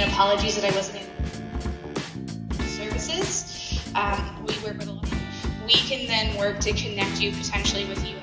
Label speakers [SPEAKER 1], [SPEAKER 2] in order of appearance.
[SPEAKER 1] Apologies that I wasn't in. Services. Um, we work with a lot. We can then work to connect you potentially with you